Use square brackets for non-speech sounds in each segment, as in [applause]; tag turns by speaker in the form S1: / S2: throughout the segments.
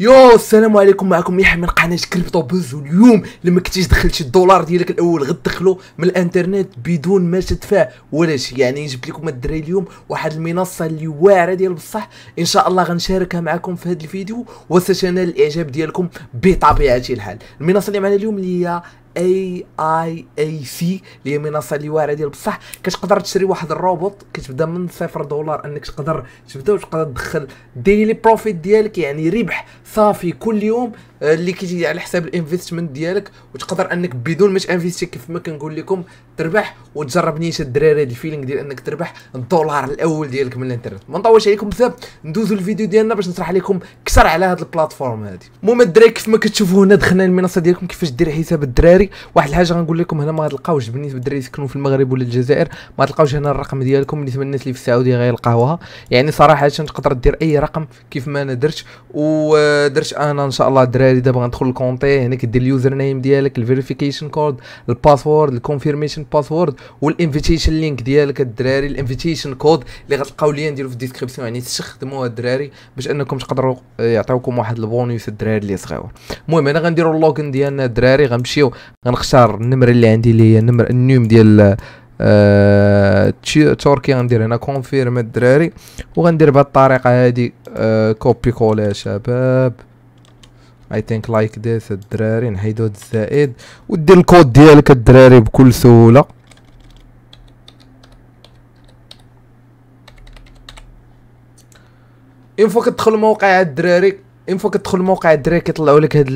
S1: يو السلام عليكم معكم يحيى من قناة كريبتو. بوز واليوم لما كنتيش دخلت شي الدولار ديالك الأول غتدخلو من الإنترنت بدون ما تدفع ولا شي. يعني جبت لكم الدراري اليوم واحد المنصة اللي واعرة ديال بصح. إن شاء الله غنشاركها معكم في هذا الفيديو وستنال الإعجاب ديالكم بطبيعة الحال. المنصة اللي معنا اليوم اللي هي AIAC اللي هي منصة اللي واعرة ديال بصح كتقدر تشري واحد الروبوت كتبدا من صفر دولار انك تقدر تبدا وتقدر تدخل daily profit ديالك يعني ربح صافي كل يوم آه، اللي كيجي على حساب ال investment ديالك وتقدر انك بدون ما t'investi كيف ما كنقول لكم تربح وتجرب نيت الدراري هذا ال feeling ديال انك تربح الدولار الأول ديالك من الانترنت. ما نطولش عليكم بزاف ندوزو الفيديو ديالنا باش نشرح لكم أكثر على هذه ال plateforme هذه المهم الدراري كيف ما كتشوفوا هنا دخلنا المنصه ديالكم كيفاش دير حساب الدراري. واحد الحاجة غنقول لكم هنا ما غتلقاوش بالنسبة للدراري يسكنوا في المغرب ولا الجزائر ما غتلقاوش هنا الرقم ديالكم. بالنسبة للناس اللي في السعودية غيلقاوها يعني صراحة تقدر دير أي رقم كيف ما أنا درت. ودرت أنا إن شاء الله الدراري دابا غندخل ال compte هنا كدير ال username ديالك الفيريفيكيشن كود الباسورد الكونفيرميشن باسورد والانفيتيشن لينك ديالك الدراري ال invitation code اللي غتلقاو لي نديرو في ال description. يعني تستخدموها الدراري باش أنكم تقدروا يعطيوكم واحد البونيس الدراري اللي صغيور المهم أنا غنديروا ال login ديالنا الدراري غنمشيو غنختار النمرة اللي عندي اللي هي النمر النيوم ديال آه توركي غندير هنا كونفيرم الدراري وغندير بهاد الطريقة هادي آه كوبي كولي شباب. اي ثينك لايك ذيس الدراري نحيدو هاد الزائد ودير الكود ديالك الدراري بكل سهولة. اون فوا كتدخل الموقع الدراري. اون فوا كتدخل الموقع الدراري كيطلعوا لك هاد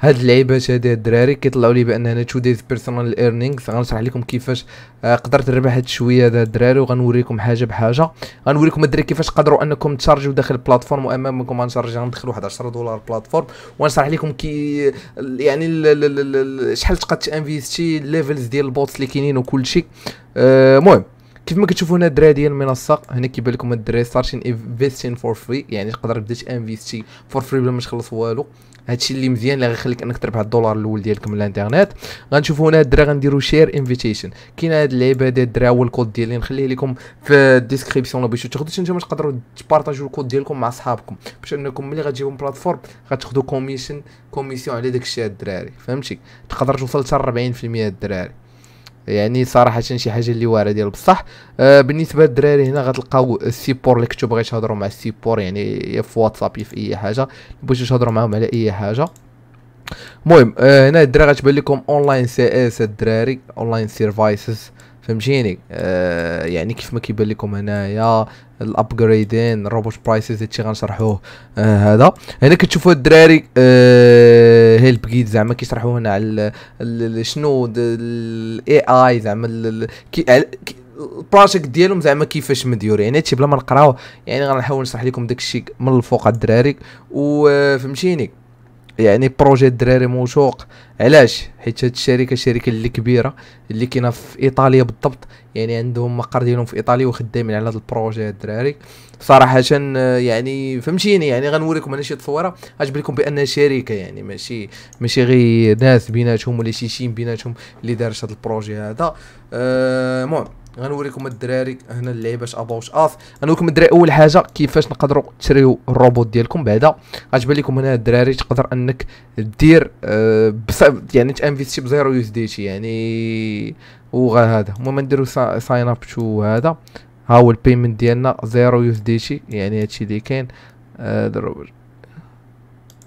S1: هاد اللعيبات هادي الدراري كيطلعوا لي بان هنا today's personal earnings غنشرح لكم كيفاش آه، قدرت نربح هاد شوية هاد الدراري وغنوريكم حاجة بحاجة. غنوريكم الدراري كيفاش تقدروا أنكم تـ chargeوا داخل ال plateforme وأمامكم غن charger غندخل واحد 10 دولار plateforme ونشرح لكم كي يعني شحال تقدر t'investi ال levels ديال ال bots اللي كاينين وكل شيء المهم آه كيف ما كتشوفوا هنا الدراري ديال المنصة هنا كيبان لكم الدراري starting investing for free يعني تقدر تبدا t'investi for free بلا ما تخلص والو. هادشي اللي مزيان اللي غيخليك انك تربح الدولار الأول ديالك من الانترنت. غنشوفوا هنا الدراري غنديروا share invitation كاين هاد اللعيبة هادي الدراري هو الكود ديالي نخليه لكم في ال description باش تاخذوا نتوما تقدروا ت partagerو ال code ديالكم مع صحابكم. باش انكم ملي غتجيبوا plateforme غتاخذوا commission commission على داك الشيء الدراري. فهمتي؟ تقدر توصل حتى 40% الدراري. يعني صراحة شي حاجة اللي واعرة ديال بصح. آه بالنسبة للدراري هنا غتلقاو ال support اللي كنتو باغي تهضروا مع ال support يعني يا في واتساب يا في أي حاجة. بغيتو تهضروا معاهم على أي حاجة. المهم آه هنا الدراري غتبان لكم online CS الدراري online services فهمتيني؟ آه يعني كيف ما كيبان لكم هنايا ال upgrading ال robot prices هادشي غنشرحوه. آه هذا. هنا كتشوفوا الدراري آه help guide زعما كيشرحوا هنا على شنو ال AI زعما ال project ديالهم زعما كيفاش مديور يعني هادشي بلا ما نقراو يعني غنحاول نشرح لكم داكشي من الفوق الدراري. وفهمتيني يعني projet الدراري موثوق. علاش؟ حيت هاد الشركة شركة اللي كبيرة اللي كاينة في إيطاليا بالضبط. يعني عندهم مقر ديالهم في إيطاليا وخدامين على هذا ال projet الدراري. صراحة يعني فهمتيني؟ يعني غنوريكم أنا شي تصويره غتبان لكم بانها شركة يعني ماشي ماشي غير ناس بيناتهم ولا شي chaîne بيناتهم اللي دارت هذا ال projet هذا. آه، المهم. أه غنوريكم الدراري هنا اللعيبة about us غنوريكم الدراري أول حاجة كيفاش نقدروا تشريو الروبوت ديالكم بعدا. غتبان لكم هنا الدراري تقدر أنك دير أه يعني تانفيستي ب zero USDT يعني وغا هذا. المهم نديرو sign up تو هذا. ها هو ال payment ديالنا zero USDT يعني هادشي اللي كاين. أه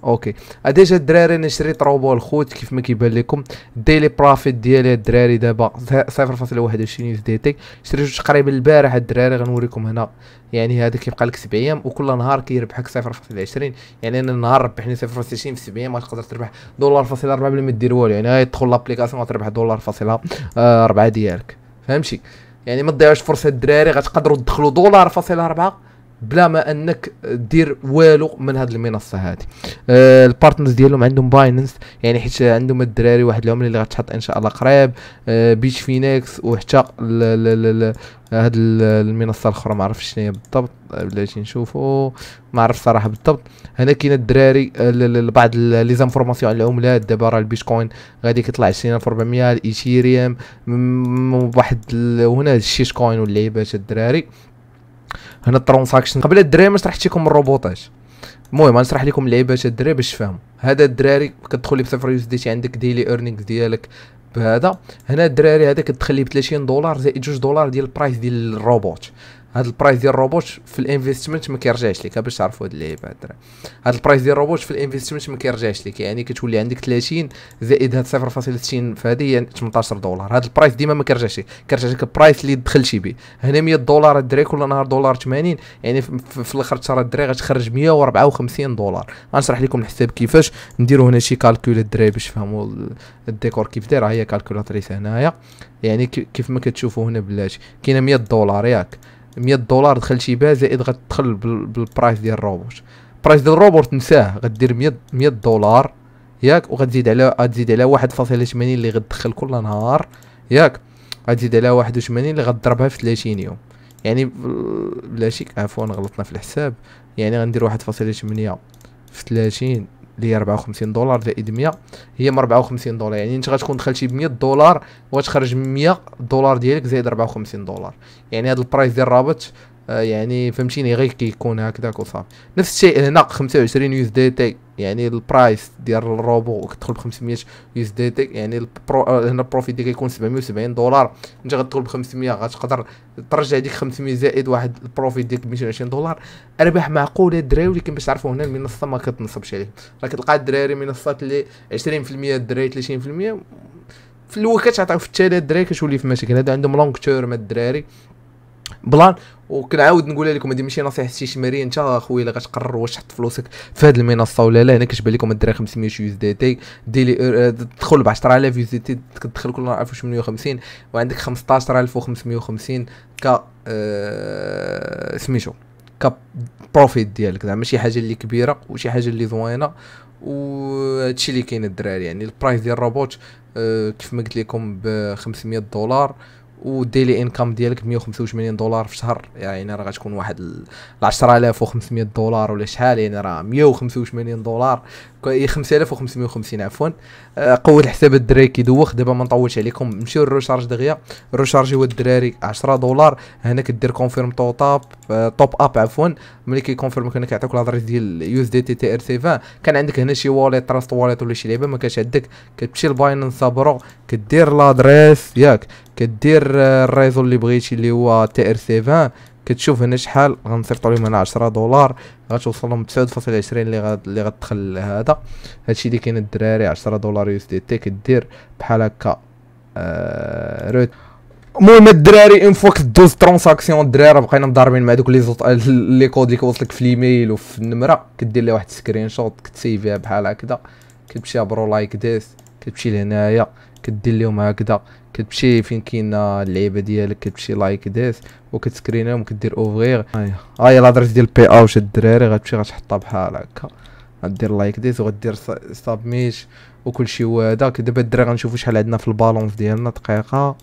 S1: okay. déjà الدراري أنا شريت الخوت كيف ما كيبان لكم. ال daily profit ديالي الدراري دابا. 0.21 USDT شريته تقريبا البارح الدراري غنوريكم هنا. يعني هذا كيبقى لك 7 أيام وكل نهار كيربحك 0.20 يعني أنا النهار ربحني 0.20 في 7 أيام غتقدر تربح دولار فاصلة 4 بلا ما دير والو. يعني تدخل l'application غتربح دولار فاصلة 4 ديالك. فهمتي؟ يعني ما تضيعوش فرصة الدراري غتقدروا تدخلوا دولار فاصلة 4 بلا ما أنك دير والو من هذه المنصة هذه آه البارتنرز ديالهم عندهم بايننس يعني حيت عندهم الدراري واحد العمله اللي غتحط إن شاء الله قريب. آه بيتش فينيكس وحتى هاد المنصة الأخرى ما عرفتش شنو هي بالضبط بلاتي نشوفوا ما عرف صراحة بالضبط. هنا كاين الدراري بعض لي زانفورماسيون على العملات دابا راه البيتكوين غادي كيطلع 20400 الايثيريوم واحد وهنا الشيش كوين واللعيبات الدراري. هنا ال transaction. قبل الدراري ما شرحت لكم الروبوتات المهم غنشرح لكم اللعيبات الدراري باش تفهموا. هذا الدراري كتدخل لي بصفر USDT عندك daily earnings ديالك بهذا. هنا الدراري هذا كتدخل لي ب 30 دولار زائد جوج دولار ديال ال price ديال الروبوت. هاد ال price ديال الروبوت في ال investment ما كيرجعش لك باش تعرفوا هاد اللعيبة الدراري هاد ال price ديال الروبوت في ال investment ما كيرجعش لك يعني كتولي عندك 30 زائد هاد 0.60 فهادي يعني 18 دولار. هاد ال price ديما ما كيرجعش لك كيرجع لك ال price اللي دخلتي به هنا 100 دولار الدراري كل نهار دولار 80 يعني في, في الآخر ترى الدراري غتخرج 154 دولار. غنشرح لكم الحساب كيفاش. نديروا هنا شي calcul الدراري باش تفهموا الديكور كيف داير. هي calculatrice هنايا. يعني كيف ما كتشوفوا هنا بلاتي. كاينة 100 دولار ياك. 100 دولار دخلتي بها زائد غتدخل بال price ديال الروبوت. ال price ديال الروبوت نساه غدير 100 100 دولار ياك وغتزيد على غتزيد على 1.80 اللي غتدخل كل نهار ياك غتزيد على 81 اللي غتضربها في 30 يوم. يعني بلاتي عفوا غلطنا في الحساب. يعني غندير 1.8 في 30 اللي هي 54 دولار زائد 100 هي 54 دولار يعني انت غتكون دخلتي ب 100 دولار وغتخرج 100 دولار ديالك زائد 54 دولار. يعني هذا ال price ديال الروبوت يعني فهمتيني؟ غير كيكون هكذاك وصافي. نفس الشيء هنا 25 USDT يعني ال price ديال الروبو كتدخل ب 500 USDT يعني ال pro آه، هنا ال profit ديالك يكون 770 دولار. انت غتدخل ب 500 غتقدر ترجع ديك 500 زائد واحد ال profit ديالك 220 دولار. أرباح معقولة الدراري ولكن باش تعرفوا هنا المنصة ما كتنصبش عليه راه كتلقى الدراري منصات اللي 20% الدراري 30% في الأول كتعطيو في التالي الدراري كتولي في مشاكل. هذا عندهم long term الدراري. plan. وكنعاود نقول لكم هذه ماشي نصيحة استثمارية انت أخويا إلا غتقرر واش تحط فلوسك في هذه المنصة ولا لا. هنا كتبان لكم الدراري 500 USDT. daily آه، تدخل ب 10000 USDT كتدخل كل نهار 1850 وعندك 15550 ك آه سميتو ك profit ديالك. زعما ماشي حاجة اللي كبيرة وشي حاجة اللي زوينة. وهادشي اللي كاين الدراري يعني ال price ديال الروبوت آه كيف ما قلت لكم ب 500 دولار. و daily income ديالك 185 دولار في الشهر يعني راه غتكون واحد ل 10500 دولار ولا شحال يعني راه 185 دولار. 5550 عفوا. آه، قوه الحساب الدراري كيدوخ. دابا ما نطولش عليكم. نمشيو للريشارج دغيا. الريشارج هو الدراري 10 دولار. هنا كدير كونفيرم توب اب توب اب عفوا. ملي كيكونفيرم كان كيعطيك لادريس ديال يو إس دي تي تي إر 7 كان عندك هنا شي واليت تراست واليت ولا شي لعبة ما كانش عندك كتمشي لباينانس برو كدير لادريس ياك كدير الريزو اللي بغيتي اللي هو تي إر 7 كتشوف هنا شحال غنصيفطو لهم هنا 10 دولار. غتوصل لهم 9.20 اللي غاد اللي غتدخل هذا هادشي اللي كاين الدراري 10 دولار يو إس دي تي كدير بحال هكا آه روت المهم الدراري اون فوا كدوز ترونساكسيون الدراري بقينا مضاربين مع دوك لي زوط [laughs] لي كود اللي كيوصلك في الإيميل وفي النمرة. كدير لها واحد سكرين شوت كتسيفيها بحال هكذا. كتمشي برو لايك ديس كتمشي لهنايا. كدير لهم هكذا. كتمشي فين كاين اللعيبة ديالك كتمشي لايك ديس وكتسكرينهم وكدير أوفغيغ. هاهي هاهي لادريس ديال بي أو واش الدراري غتمشي غتحطها بحال هكا. غدير لايك ديس وغدير سابميت وكلشي. هو هذا دابا الدراري غنشوفو شحال عندنا في البالونس ديالنا دقيقة.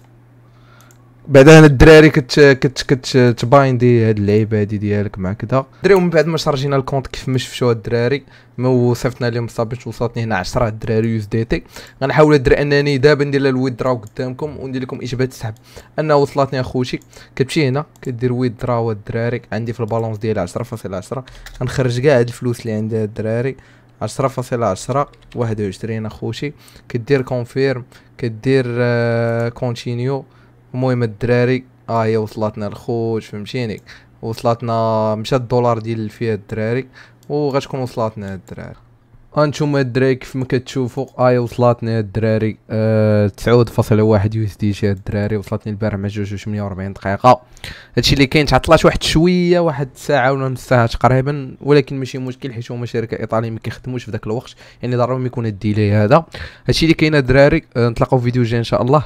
S1: بعدا هنا الدراري كت كت تبايندي هاد اللعيبة هادي ديالك مع كدا. الدراري ومن بعد ما شارجينا الكونت كيف ما شفتوا الدراري ما وصفنا لهم صابيت وصلتني هنا 10 الدراري يوز دي تي. غنحاول الدراري أنني دابا ندير ال withdraw قدامكم وندير لكم اجابات السحب أنه وصلتني اخوتي كتمشي هنا كدير withdraw الدراري. عندي في ال balance ديالي 10.10 غنخرج كاع هاد الفلوس اللي عندي الدراري. 10.10 21 اخوتي كدير confirm كدير continue uh, المهم الدراري آه هي وصلتنا الخوت فهمتيني؟ وصلتنا مشات الدولار ديال فيها الدراري وغتكون وصلتنا الدراري. هانتوما الدراري كيف ما كتشوفوا اي وصلتني الدراري آه تسعود فاصل واحد USDT الدراري وصلتني البارح مع جوج وثمانية وربعين دقيقة. هادشي اللي كاين تعطلات واحد شوية واحد الساعة ولا نص ساعة تقريبا ولكن ماشي مشكل حيت هما شركة إيطالية ما كيخدموش في ذاك الوقت يعني ضروري يكون ال délai هذا. هادشي اللي كاين الدراري آه نتلاقاو في فيديو جاي إن شاء الله.